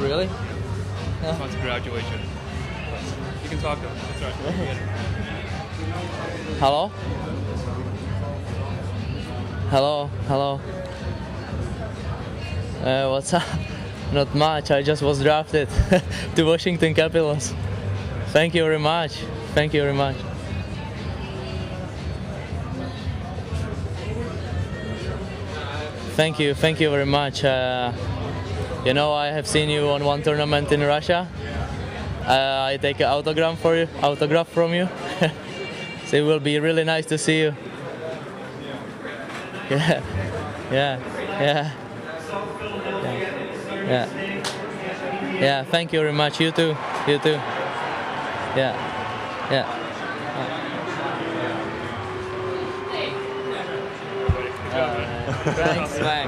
Really? This one's graduation. You can talk. That's right. Hello? Hello, hello. Uh, what's up? Not much. I just was drafted to Washington Capitals. Thank you very much. Thank you very much. Thank you, thank you very much. Uh, you know, I have seen you on one tournament in Russia. Uh, I take an autograph for you, autograph from you. so it will be really nice to see you. Yeah, yeah, yeah, yeah, yeah. Yeah, thank you very much. You too, you too. Yeah, yeah. Man. Thanks, man.